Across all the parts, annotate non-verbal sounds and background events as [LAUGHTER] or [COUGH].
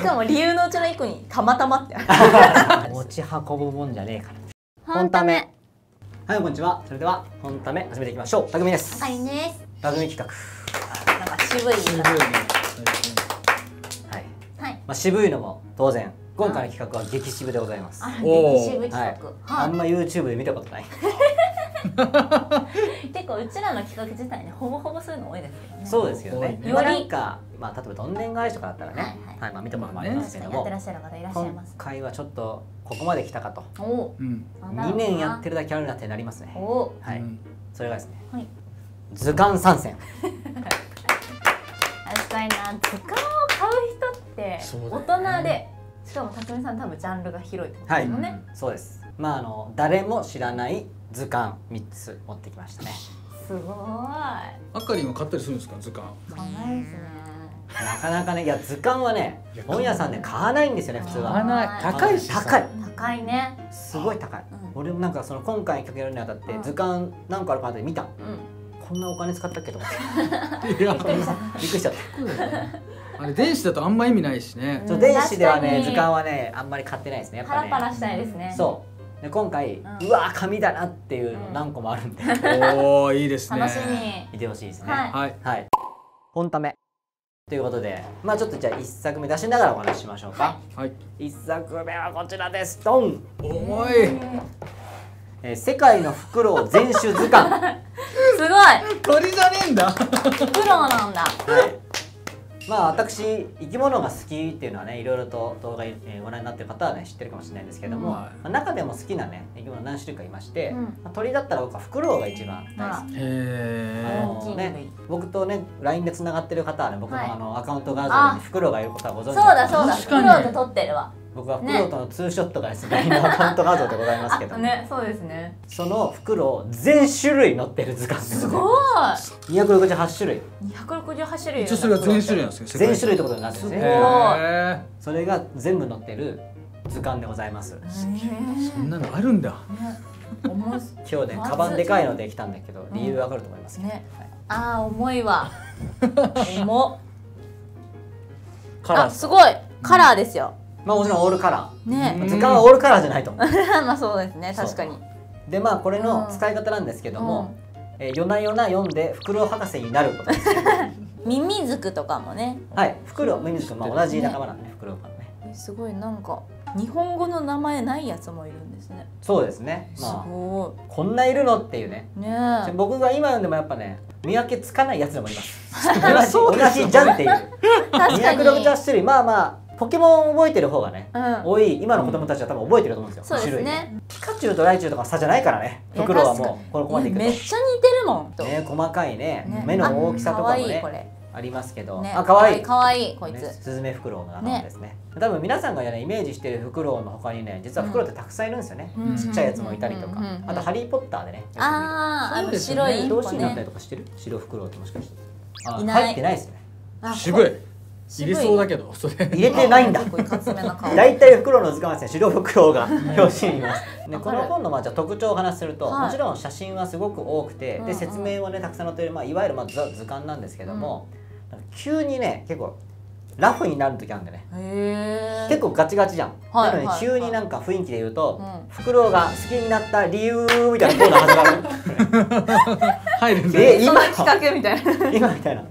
しかも理由のうちの一個にたまたまって。[LAUGHS] 持ち運ぶもんじゃねえから。本ため。はいこんにちは。それでは本ため始めていきましょう。たくみです。はいです。番組企画。なんか渋い渋いね。はい。はい。まあ渋いのも当然。今回の企画は激渋でございます。激渋企はい。画はい。あんま YouTube で見たことない [LAUGHS] [LAUGHS] 結構うちらの企画自体ねほぼほぼそういうの多いですけどね。そうですけどね。多い。ねまあなんかまあ例えばどんでん返しとかだったらねはいはい。はいまあ見たこともありますけども。確かにやってらっしゃる方いらっしゃい今ます。回はちょっとここまで来たかと。お。おうん2年やってるるだけあるなってなりますね。お。おはい。うん。それがですね。はい。図鑑参戦。[LAUGHS] 確かにな図鑑を買う人って大人で。しかも匠さん多分ジャンルが広いってことはいですもんね、そうです。まああの誰も知らない図鑑3つ持ってきましたね。すごい。あかりんは買ったりするんですか図鑑？買わないですね。なかなかねいや図鑑はね本屋さんで買わないんですよね普通は。買わない。高いしさ。高い。高いね。すごい高い、うん。俺もなんかその今回企画やるにあたってうん。図鑑何個あるかなって見た。うん。こんなお金使ったっけと思っていやびっくりしちゃった。あれ電子だとあんま意味ないしね。そう電子ではね図鑑はねあんまり買ってないですねやっパぱね。ラパラしたいですね。そうで今回、ううんわー紙だなっていうのうん。何個もあるんで、おおいいですね。楽しみ。見てほしいですね。はい。はい。はい。本ため。ということでまあちょっとじゃあ1作目出しながらお話ししましょうか、はい。1作目はこちらです。ドン、重い。えー。世界のフクロウ全種図鑑。は [LAUGHS] すごい。鳥じゃねえんだ。プロなんだ。いまあ私生き物が好きっていうのはねいろいろと動画、えーご覧になってる方はね知ってるかもしれないんですけども、うん。まあ中でも好きなね生き物何種類かいまして、うん。まあ鳥だったら僕はフクロウが一番大好き。ね、僕とね LINE でつながってる方はね僕のはい。あのアカウント画像にフクロウがいることはご存知そうだそうだ。確かに。プロって撮ってるわ僕はフクロウとのツーショットがですね LINE のアカウント画像でございますけど。も、ねそうですね。そのフクロウ全種類載ってる図鑑です。ごい。268種類。268種類一応それは全種類なんですか全種類ってことになってるんですね。へそれが全部載ってる図鑑でございます。そー。んなのあるんだ。ね。今日ねカバンでかいので来たんだけど理由わかると思いますけど、ね。はいあー重いわ。[LAUGHS] 重っ。カラー。あすごい。カラーですよまあもちろんオールカラね。ー図鑑はオールカラーじゃないと思う。[LAUGHS] まあそうですね。確かに。でまあこれの使い方なんですけども、えー夜な夜な読んでフクロウ博士になることです。ミミズクとかもね。はい。フクロウミミズクまあ同じ仲間なんで、ね、フクロウからね。えすごい。なんか日本語の名前ないやつもいるんですね。そうですね。すまあごこんないるのっていうね。いね僕が今読んでもやっぱね見分けつかないやつでもいます。[LAUGHS] 同じ同じじゃんっていう。え確かに。[LAUGHS] 268種類。まあまあポケモン覚えてる方がねうん。多い今の子供たちは多分覚えてると思うんですよ、そうです種類ね。ピカチュウとライチュウとか差じゃないからね。いやフクロウはもうこれここまでいくとめっちゃ似てるもんと。ね細かいね。ね。目の大きさとかもねありますけど、ね。あ可愛い。可愛いこいねつスズメフクロウの仲間ですね。多分皆さんがねイメージしてるフクロウの他にね実はフクロウってたくさんいるんですよね、うんちっちゃいやつもいたりとか、うんうんうんあと「ハリー・ポッター」でねあーあね白い子表紙になったりねとかしてる白フクロウってもしかしてあいない入ってないですね渋い入れそうだけどそれ。入れてないんだ。[LAUGHS] 大体フクロウの図鑑はですね白フクロウが表紙にいます、ね、この本のまあじゃあ特徴をお話しすると、はい。もちろん写真はすごく多くて、うんうん。で説明はねたくさん載ってる、まあ、いわゆるまあザ図鑑なんですけども、なんか急にね結構ラフになる時あるんでね。結構ガチガチじゃん、はい。なのにはい。急になんか雰囲気で言うと、うん。フクロウが好きになった理由みたいなコーナー始まる。[LAUGHS] 入るんだえ今その企画みたいな。今みたいな。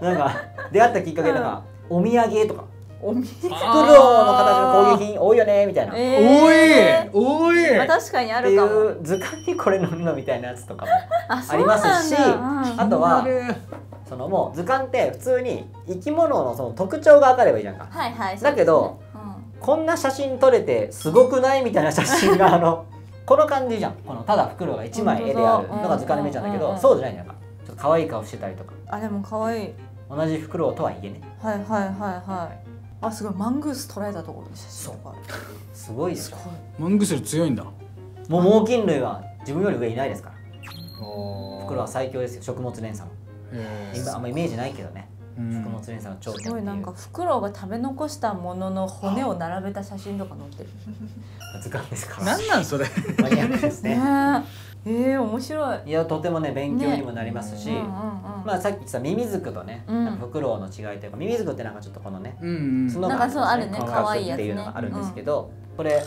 なんか出会ったきっかけなん。か、お土産とか。おみフクロウの形の工芸品多いよねみたいな、多い多い。まあ確かにあているかも。う図鑑にこれ載るのみたいなやつとかも [LAUGHS] あありますしあとはそのもう図鑑って普通に生き物のその特徴が分かればいいじゃんか。うんはいはいだけどこんな写真撮れてすごくないみたいな写真があの [LAUGHS] この感じじゃん。このただフクロウが1枚絵であるのが図鑑で見えちゃうんだけどそうじゃないじゃんか。ちょっと可愛い顔してたりとか。うんあでも可愛い同じフクロウとはいえねはいはいはいはい。あすごい。マングース捉えたところで写真とか。すごいですよ。マングスル強いんだ。もう猛禽類は自分より上いないですから。フフクロウは最強ですよ。食物連鎖のへ今あんまイメージないけどね。うん食物連鎖の頂点すごいなんかフクロウが食べ残したものの骨を並べた写真とか載ってる。[LAUGHS] 図鑑ですから。なんなんそれ。マニアックですね。ねえ、ええ面白い。いやとてもね勉強にもなりますし、うんうんうん。まあさっき言ったミミズクとね、うんなんかフクロウの違いというかミミズクってなんかちょっとこのねうんうん角がなんかそうあるね可愛いやつねっていうのがあるんですけど、これ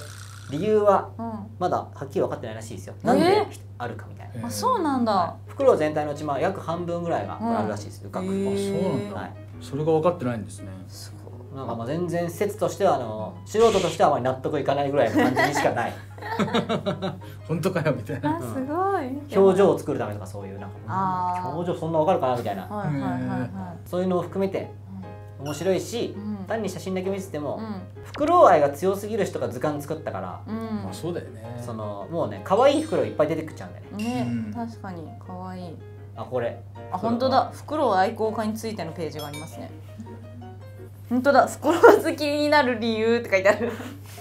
理由はうんまだはっきり分かってないらしいですよ。えなんであるかみたいな。あ、そうなんだ。フクロウ全体のうちまあ約半分ぐらいがあるらしいです。深く。へーそうなんだはい。それが分かってないんですねすなんかまあ全然説としてはあの素人としてはあまり納得いかないぐらいの感じにしかない。[LAUGHS] 本当かよみたいなすごい。表情を作るためとかそういうなんか表情そんな分かるかなみたいな。はいはいはいはそういうのを含めて面白いし、うん単に写真だけ見せても、い。フクロウ愛が強すぎる人が図鑑作ったから、まあ。そうだよねそのもうね可愛いフクロウいっぱい出てくっちゃうんだよね。ねうん、確かに可愛い。あこれ。あ、本当だ。フクロウ愛好家についてのページがありますね。本当だ。フクロウ好きになる理由って書いてある。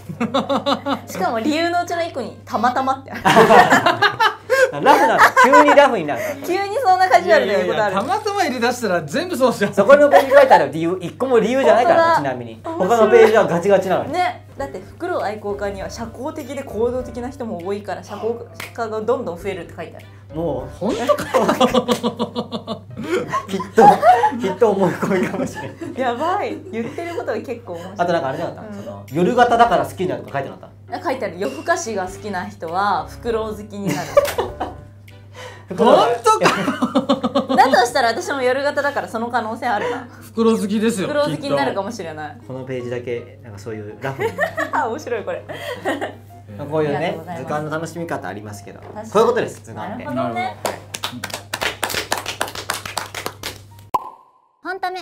[LAUGHS] しかも理由のうちの一個にたまたまってある。[LAUGHS] ラフなの急にラフになる急にそんなカジュアルないやいやことある。たまたま入れ出したら全部そうじゃんそこのページに書いてある理由一個も理由じゃないからちなみに他のページはガチガチなのに、ね、だってフクロウ愛好家には社交的で行動的な人も多いから社交家がどんどん増えるって書いてある。も本当かう [LAUGHS] きっときっと思い込みかもしれない。やばい。言ってることが結構面白い。あとなんかあれじゃなかった、うん。その夜型だから好きになるとか書いてなかっあ書いてある。夜更かしが好きな人はフクロウ好きになる。た本当か？だとしたら私も夜型だからその可能性あるな。袋好きですよフクロウ好きになるかももしれない。このページだけなんかそういうラフ [LAUGHS] 面白いこれ。こういうね図鑑の楽しみ方ありますけど。こういうことです図な鑑って。るほどね本ため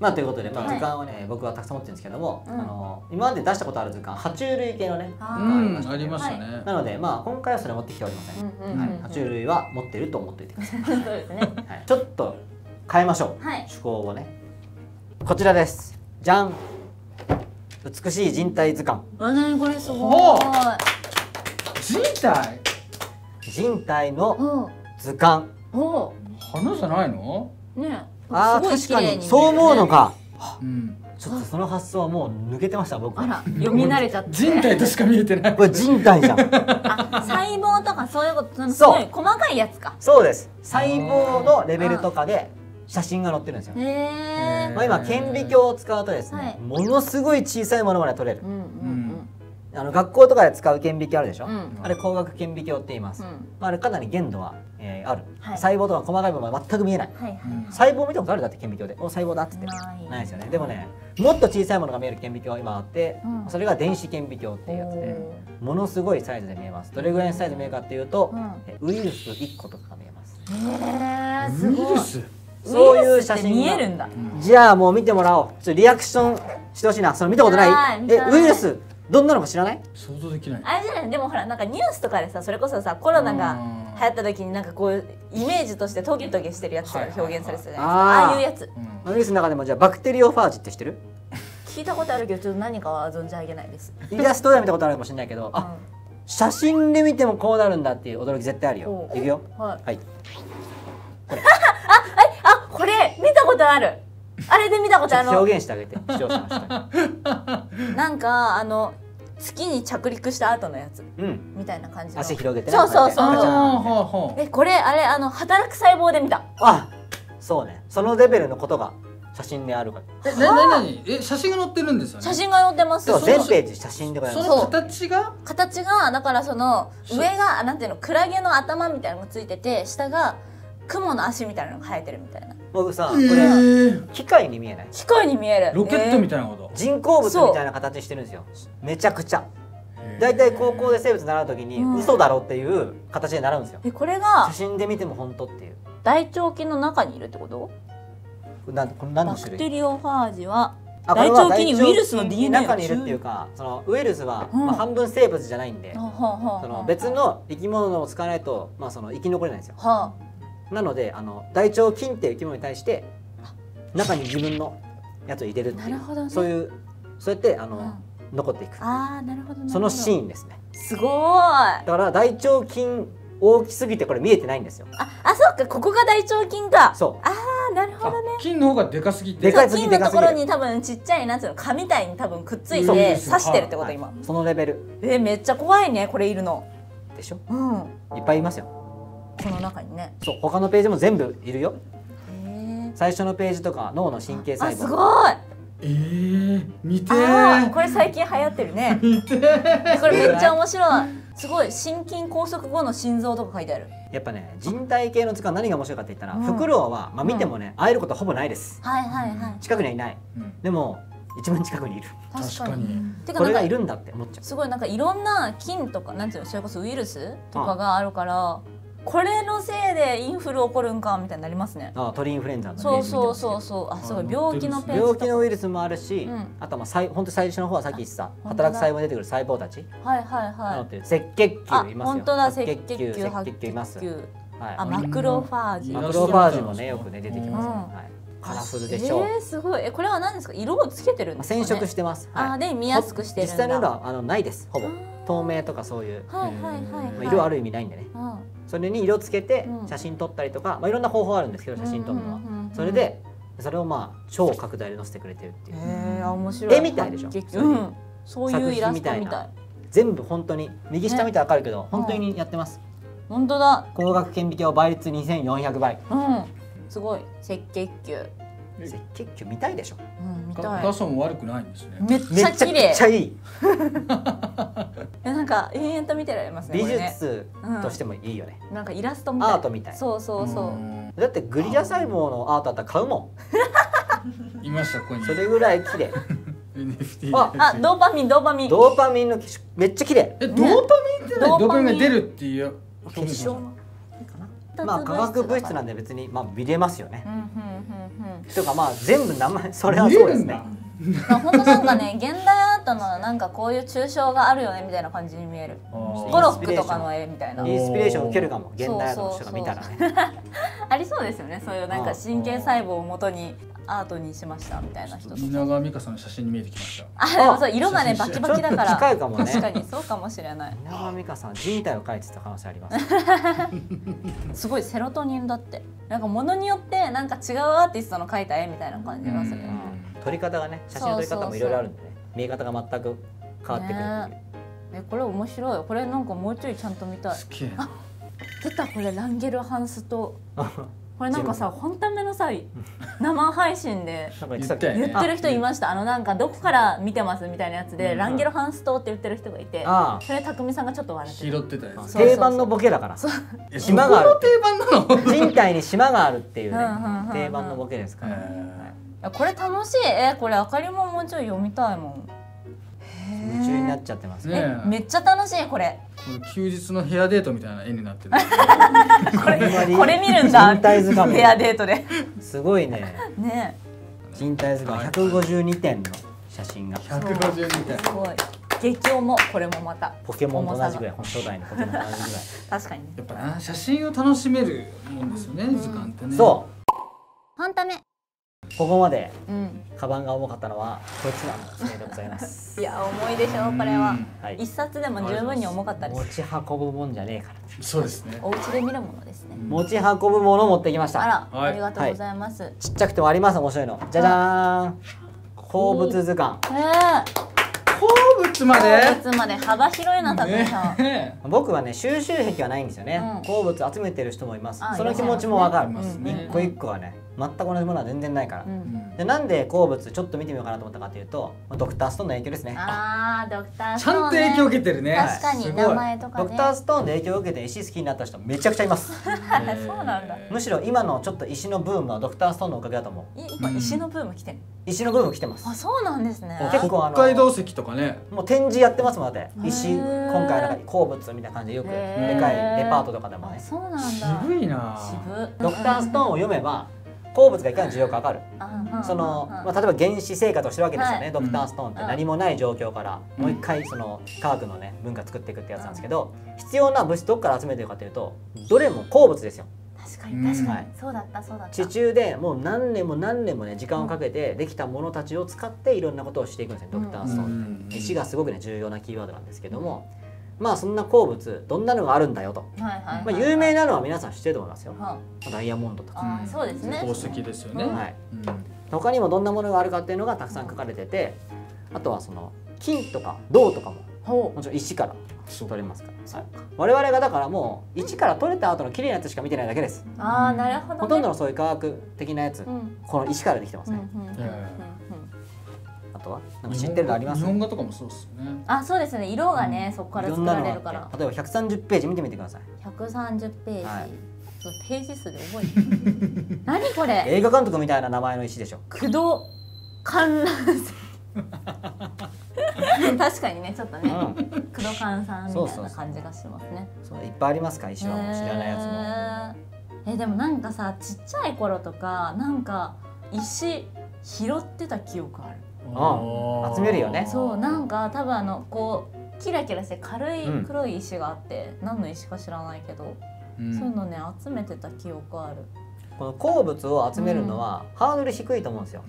まあということで、まあ、はい。図鑑はね、僕はたくさん持ってるんですけども、うん。あの今まで出したことある図鑑爬虫類系のねあうーんありましたね、なのでまあ今回はそれ持ってきておりません、うんうんうんうん。はい、爬虫類は持ってると思っておいてください、[LAUGHS] そうですね。はい、ちょっと変えましょう、はい。趣向をね。こちらです。じゃん美しい人体図鑑。あ何これすごほいう。人体？人体のうん。図鑑。お花じゃないの？ねあー確かに。そう思うのか。うん。ちょっとその発想はもう抜けてました僕あら読み慣れちゃって。人体としか見えてない。これ人体じゃん。あ細胞とかそういうことそうごい細かいやつか。そうです。細胞のレベルとかで写真が載ってるんですよ。へえまあ、今顕微鏡を使うとですね、はい。ものすごい小さいものまで撮れる。うん。うんあの学校とかで使う顕微鏡あるでしょ、うん。うんあれ光学顕微鏡って言います、うん。まあ、あれかなり限度は、えーある、はい。細胞とか細かい部分は全く見えない。はいはい細胞見たことある？だって顕微鏡で。お細胞だっつってない。ないですよね。でもねもっと小さいものが見える顕微鏡が今あって、うん。それが電子顕微鏡っていうやつでものすごいサイズで見えます。どれぐらいのサイズで見えるかっていうと、うん。えウイルス1個とかが見えます。へえすウごい。イルス？そういう写真が。見えるんだ。じゃあもう見てもらおう。ちょっとリアクションしてほしいな。その見たことない。えウイルス？どんなのか知らない？想像できない。あれじゃない。でもほらなんかニュースとかでさそれこそさコロナがうん。流行った時になんかこうイメージとしてトゲトゲしてるやつとか表現されてたじゃないですか、ああいうやつ。うん。ウイルスの中でもじゃあバクテリオファージって知ってる？聞いたことあるけどちょっと何かは存じ上げないです。イラストでは見たことあるかもしれないけどあ写真で見てもこうなるんだっていう驚き絶対あるよいくよ。うんはい。はい [LAUGHS] あこれ見たことあるあれで見たことある？表現してあげて視聴者の人に。なんかあの月に着陸した後のやつうん。みたいな感じの。足広げてねそうそうそう。えこれあれあの働く細胞で見た。あそうね。そのレベルのことが写真であるか。らえなななに？え写真が載ってるんですよね。写真が載ってます。そうそ全ページ写真でございますその形が？形がだからその上がなんていうのクラゲの頭みたいなのがついてて下が雲の足みたいなのが生えてるみたいな。僕さこえれー機械に見えない？機械に見える。ロケットみたたいなこと？人工物みたいな形してるんですよ。めちゃくちゃ。大体高校で生物習う時にうん。嘘だろっていう形で習うんですよ。えこれが写真で見ても本当っていう。大腸菌の中にいるってこと？なんこれ何バクの種類？テリオファージは大腸菌にウイルスの DNA 中にいるっていうかそのウイルスは、うん。まあ、半分生物じゃないんで、はあはあはあその別の生き物を使わないと、まあ、その生き残れないんですよ。はなのであの大腸菌っていう生き物に対して中に自分のやつを入れるっていうなるほどね。そういうそうやってあの、うん。残っていく。ああーなるほどなるほど。そのシーンですね。すごーい。あだから大腸菌大きすぎてこれ見えてないんですよ。あそっか。ここが大腸菌か。そう。ああなるほどね。金の方がでかすぎて。でかい次金のところに多分ちっちゃいなんつうの蚊みたいに多分くっついて刺してるってことはい今。そのレベル。えめっちゃ怖いねこれいるの。でしょ？うん。いっぱいいますよこの中にね。そう他のページも全部いるよ。最初のページとか脳の神経細あす胞ごい。えー、見てー。あーこれ最近流行ってるね。[LAUGHS] 見てこれめっちゃ面白い。すごい心筋梗塞後の心臓とか書いてある。やっぱね人体系の図鑑何が面白いかって言ったら、うん。フクロウは、まあ、見てもね、会えることはほぼないです。はいはいはい。近くにはいない。うん。でも一番近くにいる。確かに。これがいるんだって思っちゃう。すごいなんかいろんな菌とかなんていうのそれこそウイルスとかがあるからこれのせいでインフル起こるんかみたいになりますね。あ鳥インフルエンザのペそうそうそうそう。あすごいあ病気のページ病気のウイルスもあるし、うん。あとはまあさい本当最初の方はさっき言ってた働く細胞に出てくる細胞たちはいはい。なはい赤血あ球いますよ。本当だ。赤赤血球赤白血球います、はい。あマクロファージ。マクロファージもねよくね出てきますよ、うん。はい、カラフルでしょう、えー、すごい。えこれは何ですか？色をつけてるんまあ、ですか、ね、染色してます、あーで見やすくしてるんだ。実際の色はあのないです。ほぼ。透明とかそういう、はいはいはい、まはい、あ色ある意味ないんでね。うんそれに色つけてうん。写真撮ったりとか、まあ、いろんな方法あるんですけど写真撮るのは、それでそれをまあ超拡大で載せてくれてるっていう、へえあ面白い。絵みたいでしょ？うん。そういうイラストみたい。全部本当に右下見たら分かるけど、本当にやってます、本当だ。光学顕微鏡倍率2400倍。うん。すごい。赤血球赤血球見たいでしょ。うん見ガたい。ガソン悪くないんですね。めっめちゃ綺麗。ちゃいい。[LAUGHS] えなんか延々と見てられますね。美術としてもいいよね、なんかイラストみたい。アートみたい。そうそうそう、ん。だってグリア細胞のアートだったら買うも [LAUGHS] いましたここに。んそれぐらい綺麗。NFT [LAUGHS] ああドーパミンドーパミン。ドーパミンの結晶めっちゃ綺麗。えドーパミンって何？ドーパミン。ドーパミンが出るっていう。結晶の？まあ化学物質なんで別にまあ見れますよね。うんうんうんうんというかまあ全部名前それはそうですね。まあ本当なんかね現代アートのなんかこういう抽象があるよねみたいな感じに見える。ゴロックとかの絵みたいな。インスピレーション。受けるかも現代アートの人が見たらね。[LAUGHS] ありそうですよね。そういうなんか神経細胞をもとにアートにしましたみたいな人蜷川美香さんの写真に見えてきました。あでもそう色がねバキバキだから。ちょっと近いかもね。確かにそうかもしれない。稲川美香さん人体を描いてた可能性あります。すごいセロトニンだって。なんかものによってなんか違うアーティストの描いた絵みたいな感じがする。うん撮り方がね写真の撮り方もいろいろあるんでね。見え方が全く変わってくる。ってえこれ面白い。これなんかもうちょいちゃんと見たい。出た。これランゲルハンスと [LAUGHS] これなんかさ本ためのさ生配信で言ってる人いました。あのなんかどこから見てますみたいなやつで、うん。ランゲルハンス島って言ってる人がいて。それ匠さんがちょっと笑って拾るってたやつ。定番のボケだから。え島がある。そこの定番なの人体に島があるっていうね定番のボケですから、これ楽しい。えこれあかりももうちょい読みたいもん夢中になっちゃってます。ねねえめっちゃ楽しいこれ。この休日のヘアデートみたいな絵になってる。これこれ見るんだ。人体図鑑ペアデートで。すごいね。ね人体図鑑152点の写真が。152点。すごい。激重もこれもまた。ポケモンと同じぐらい。初代のポケモンと同じぐらい。[LAUGHS] 確かにやっぱな写真を楽しめるもんですよね図鑑ってね。そう。本ためここまでうん。カバンが重かったのはこいつらのせいでございます。[LAUGHS] いや重いでしょこれは。うん。はい。一冊でも十分に重かったです。持ち運ぶもんじゃねえから。そうですね。お家で見るものですね。持ち運ぶもの持ってきました。あら、はい。ありがとうございます、ちっちゃくてもあります面白いの。じゃじゃーん。鉱物図鑑。え鉱物までえ。動物まで幅広いなたくさん、ね僕はね収集癖はないんですよね、うん。鉱物集めてる人もいます。あその気持ちもわかる。一個一個はね全く同じものは全然ないから、うん。でなんで鉱物ちょっと見てみようかなと思ったかというとドクターストーンの影響ですね。あードクタースちトーン、ね、ゃんと影響を受けてるね。確かに名前とかね。ドクターストーンで影響を受けて石好きになった人めちゃくちゃいます。[LAUGHS] そうなんだ。むしろ今のちょっと石のブームはドクターストーンのおかげだと思う。い今石のブーム来てる、石のブーム来てます。あそうなんですね。結構あの北海道石とかね。もう展示やってますもんだって。石今回なんか鉱物みたいな感じでよくでかいデパートとかでもね。あそうなんだ。渋いな。渋。ドクターストーンを読めば鉱物がいかに重要かわかる。あその、まあ、例えば原始生活をしてるわけですよね、はい。ドクターストーンってうん。何もない状況からもう一回その科学のね文化作っていくってやつなんですけど必要な物質どこから集めてるかというとどれも鉱物ですよ。確かに確かに、はいそうだったそうだった。地中でもう何年も何年もね時間をかけてできたものたちを使っていろんなことをしていくんですねドクターストーンって、うん。石がすごくね重要なキーワードなんですけどもまあそんな鉱物どんなのがあるんだよと、まあ、有名なのは皆さん知ってると思いますよ。はダイヤモンドとか、そうですね。宝石ですよね、うん。はい、うん。他にもどんなものがあるかっていうのがたくさん書かれててあとはその金とか銅とかもほもちろん石から取れますから、はい、我々がだからもう石から取れた後の綺麗なやつしか見てないだけです。うああなるほどね。ほとんどのそういう科学的なやつ、うん。この石からできてますうんね、とは？なんか知ってるのあります？日本画とかもそうですよね。あそうですね。色がねそこから作られるから。例えば130ページ見てみてください。130ページ、はい。そうページ数で覚えてる。[LAUGHS] 何これ？映画監督みたいな名前の石でしょ。駆動観覧船 [LAUGHS] 確かにねちょっとね。うん。駆動観さんみたいな感じがしますね。そういっぱいありますか石は。もう知らないやつも。えでもなんかさちっちゃい頃とかなんか石拾ってた記憶あるうん。集めるよね。そうなんか多分あのこうキラキラして軽いうん。黒い石があって、何の石か知らないけど、うん。そういうのね集めてた記憶ある、この鉱物を集めるのはハードル低いと思うんですよ。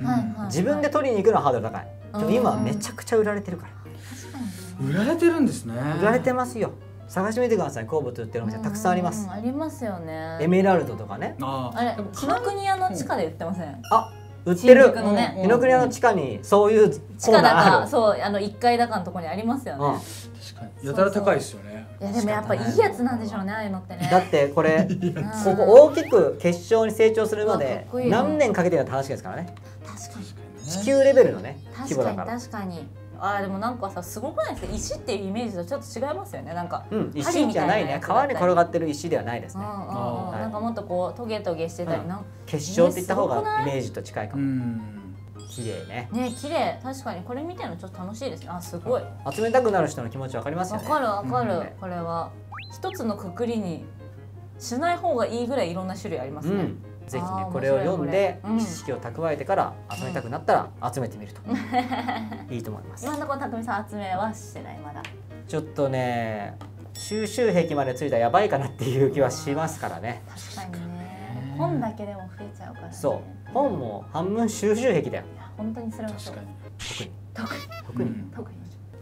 自分で取りに行くのはハードル高い。でも今はめちゃくちゃ売られてるから。確かにね。売られてるんですね。売られてますよ。探してみてください鉱物売ってるお店。たくさんあります。うんありますよね。エメラルドとかね。ああれ紀ノ国屋の地下で売ってません？あ売ってる。のね。うん。紀ノ国屋の地下にそういう地コー下ナーある。高そうあの1階高のところにありますよね、うん。確かに。やたら高いですよね。いやでもやっぱい。いやつなんでしょうねああいうのってね。だってこれ [LAUGHS] うんここ大きく結晶に成長するまで何年かけてるのが正しいですからね。確かに。地球レベルのね規確かに模だから。確かにあーでもなんかさすごくないですか？石っていうイメージとちょっと違いますよね。なんか、うん石じゃないね。川に転がってる石ではないですね。なんかもっとこうトゲトゲしてたりうん。な、結晶って言った方がイメージと近いかうも。ん綺麗。ねね綺麗確かに。これ見てるのちょっと楽しいですね。あすごい。集めたくなる人の気持ちわかりますよね。わかるわかる、うん。これは一つのくくりにしない方がいいぐらいいろんな種類ありますね、うんぜひねこれを読んで知識を蓄えてから集めたくなったら集めてみると [LAUGHS] いいと思います。今のところ匠さん集めはしてないまだ。ちょっとね収集癖までついたらやばいかなっていう気はしますからね。確かにね。本だけでも増えちゃうからね。そう。本も半分収集癖だよ。本当にそれはそう。確かに。特に。特に。特に、うん。特に。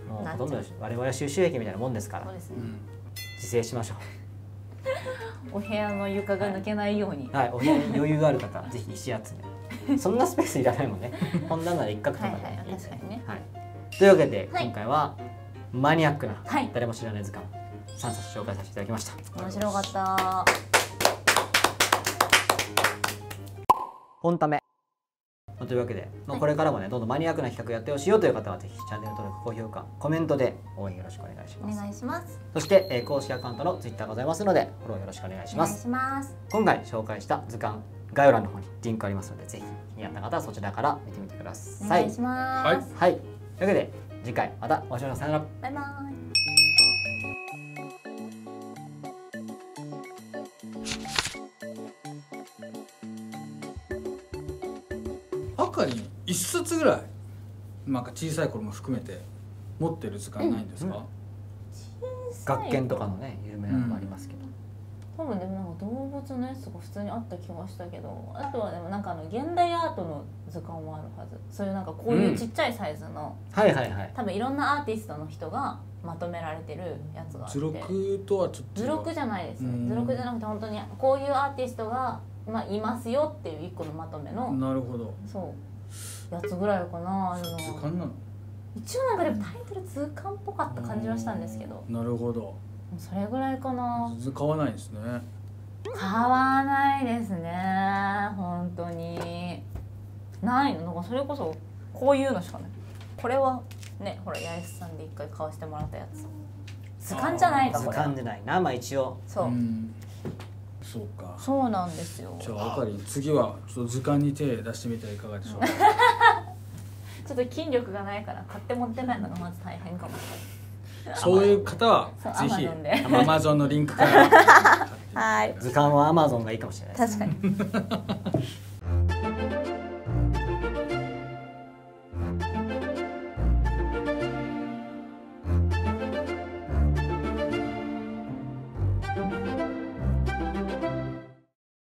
もうほとんど我々は収集癖みたいなもんですから。そうですね、うん自制しましょ [LAUGHS] お部屋の床が抜けないように。うはいお部屋に余裕がある方はぜひ石集め [LAUGHS] そんなスペースいらないもんね。本棚なら一角とかではいはいいいんで確かにね。はい、というわけで、はい。今回はマニアックな、はい。誰も知らない図鑑3冊紹介させていただきました。面白かった。本ためまあというわけで、まあ、これからもねどんどんマニアックな企画やってほしいよという方はぜひチャンネル登録高評価コメントで応援よろしくお願いしおます。願いします。そして、えー公式アカウントの Twitter ございますのでフォローよろしくお願いしお願いますします。今回紹介した図鑑概要欄の方にリンクありますのでぜひ気になった方はそちらから見てみてくだおさい。願いします、はい、というわけで次回またお会いしましょう。さよなら。バイバイ一冊ぐらいなんか小さい頃も含めて持ってる図鑑ないんですか、学研とかのね有名なのもありますけど、多分でもなんか動物のやつが普通にあった気がしたけどあとはでもなんかあの現代アートの図鑑もあるはず。そういうなんかこういうちっちゃいサイズの、はいはいはい。多分いろんなアーティストの人がまとめられてるやつがあって。図録とはちょっと。図録じゃないですうん。図録じゃなくて本当にこういうアーティストが、まあ、いますよっていう一個のまとめの、なるほど。そうやつぐらいかなああいうのは。図鑑なの？一応なんかでもタイトル図鑑っぽかった感じはしたんですけど。なるほど。それぐらいかな。図買わないですね。買わないですね本当に。ないの？なんかそれこそこういうのしかない。これはねほら八重洲さんで一回買わせてもらったやつ。図鑑じゃないか図これは鑑でないな。まあ一応。そう、ん。そうか。そうなんですよ。じゃああかり次はちょっと図鑑に手出してみてはいかがでしょうか [LAUGHS] ちょっと筋力がないから買って持ってないのがまず大変かも。しれないそういう方はぜひアマゾンのリンクから [LAUGHS] はい図鑑はアマゾンがいいかもしれないです確かに